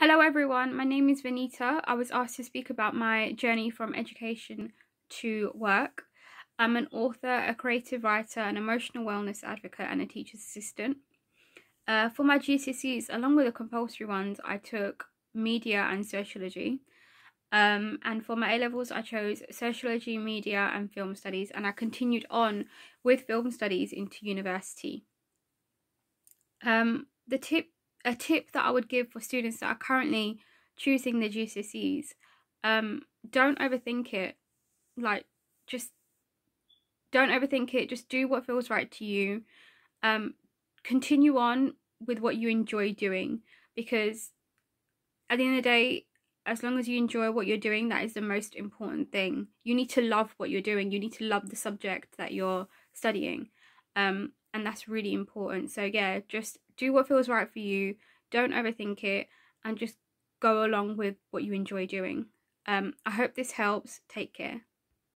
Hello everyone, my name is Vaneeta. I was asked to speak about my journey from education to work. I'm an author, a creative writer, an emotional wellness advocate, and a teacher's assistant. Uh, for my GCSEs, along with the compulsory ones, I took media and sociology. Um, and for my A levels, I chose sociology, media, and film studies, and I continued on with film studies into university. Um, the tip a tip that I would give for students that are currently choosing the GCSEs, um, don't overthink it. Like, just don't overthink it. Just do what feels right to you. Um, continue on with what you enjoy doing because at the end of the day, as long as you enjoy what you're doing, that is the most important thing. You need to love what you're doing. You need to love the subject that you're studying. Um, and that's really important. So yeah, just do what feels right for you. Don't overthink it and just go along with what you enjoy doing. Um, I hope this helps. Take care.